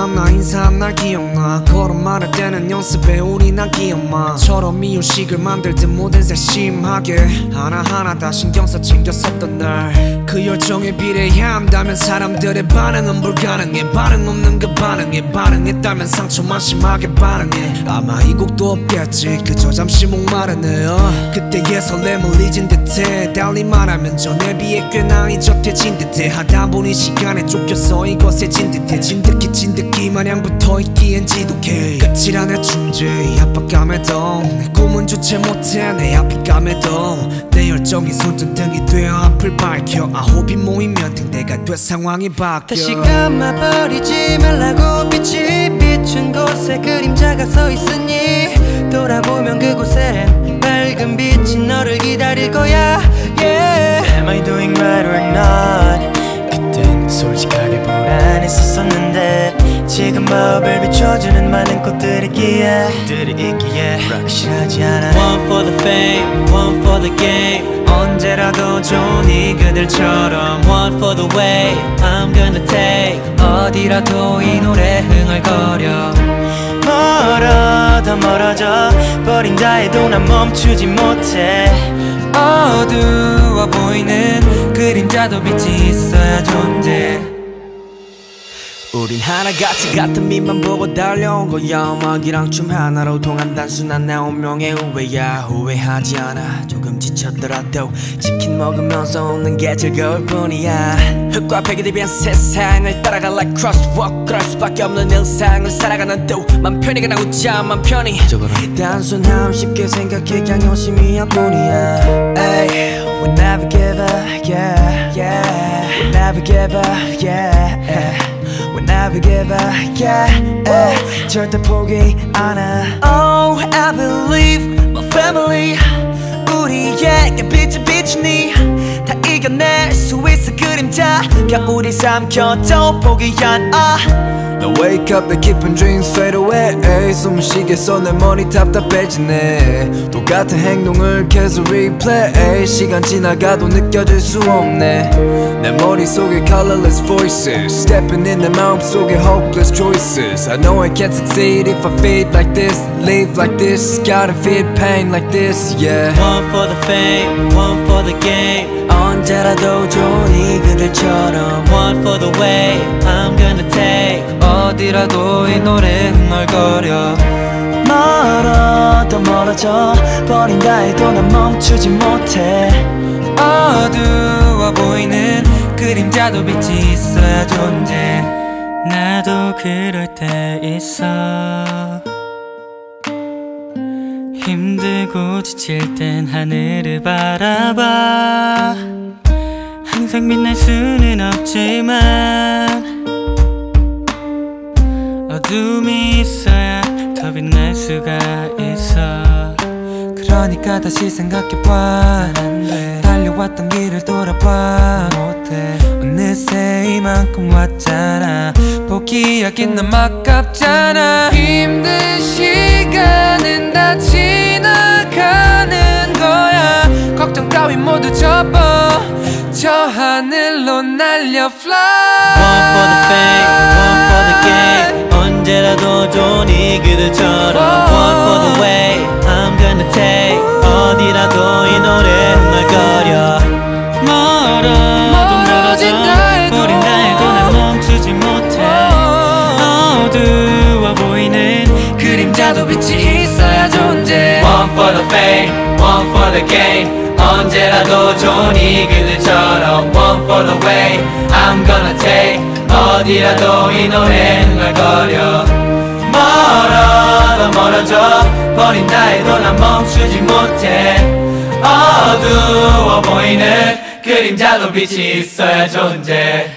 만나 인사한 날 기억나. 걸음 말할 때는 연습해 우리 난 기억마처럼 이유식을 만들 듯 모든 세심하게 하나하나 다 신경 써 챙겼었던 날. 그 열정에 비례해야 한다면 사람들의 반응은 불가능해. 반응 없는 그 반응에 반응했다면 상처만 심하게 반응해. 아마 이 곡도 없겠지. 그저 잠시 목마르네요. 그때의 설렘을 잊은 듯해. 달리 말하면 전에 비해 꽤나 이젓해진 듯해. 하다 보니 시간에 쫓겨서 이것에 찐 듯해. 진득히 진득 히 마냥 붙어있기엔 지독해. 끝이라 내 존재. 이 압박감에도. 내 꿈은 주체 못해 내 압박감에도. 내 열정이 손전등이 되어 앞을 밝혀. 아홉이 모이면 등대가 돼 상황이 바뀌어. 다시 감아버리지 말라고. 빛이 비춘 곳에 그림자가 서 있으니 돌아보면 마음을 비춰주는 많은 꽃들이 있기에 들이 있기에 확실하지 않아. One for the fame, one for the game. 언제라도 좋니 그들처럼. One for the way I'm gonna take. 어디라도 이 노래 흥얼거려. 멀어 더 멀어져. 버린다 해도 난 멈추지 못해. 어두워 보이는 그림자도 빛이 있어야 존재 우린 하나같이 같은 빛만 보고 달려온 거야. 음악이랑 춤 하나로 통한 단순한 내 운명의 후회야. 후회하지 않아. 조금 지쳤더라도 치킨 먹으면서 웃는 게 즐거울 뿐이야. 흙과 벽에 대비한 세상을 따라가 like crosswalk. 그럴 수밖에 없는 일상을 살아가는 또맘 편히 가나 웃자 맘 편히. 단순함 쉽게 생각해 그냥 열심히 할 뿐이야. Ay, we never give up yeah yeah. We never give up yeah We never give up, yeah, yeah. 절대 포기 않아 Oh, I believe my family 우리에게 빛을 비추니 다 이겨낼 수 있어 그림자 겨울이 삼켜도 포기 않아 I wake up 내 깊은 dreams fade away 숨을 쉬겠어 내 머리 답답해지네 똑같은 행동을 계속 replay 시간 지나가도 느껴질 수 없네 내 머릿속에 colorless voices Stepping in 내 마음속에 hopeless choices I know I can't succeed if I feel like this Live like this, gotta feel pain like this, yeah One for the fame, one for the game 언제라도 좋으 니 그들처럼 One for the way I'm gonna take. 어디라도 이 노래 흥얼거려. 멀어 더 멀어져 버린다 해도 난 멈추지 못해. 어두워 보이는 그림자도 빛이 있어야 존재. 나도 그럴 때 있어. 힘들고 지칠 땐 하늘을 바라봐 항상 빛날 수는 없지만 어둠이 있어야 더 빛날 수가 있어. 그러니까 다시 생각해봐. 달려왔던 길을 돌아봐. 못해. 어느새 이만큼 왔잖아. 포기하긴 너무 아깝잖아. 힘든 시간은 다지 하늘로 날려 fly One for the fame, one for the game 언제라도 좋니 그들처럼 One for the way I'm gonna take 어디라도 이 노래 흥얼거려 멀어도 멀어진다 해도 버린다 해도 난 멈추지 못해 어두워 보이는 그림자도 빛이 있어야 존재 One for the fame, one for the game 언제라도 좋니 그들처럼 One for the way. I'm gonna take 어디라도 이 노래 흥얼거려. 멀어 더 멀어져. 버린다 해도 난 멈추지 못해. 어두워 보이는 그림자도 빛이 있어야 존재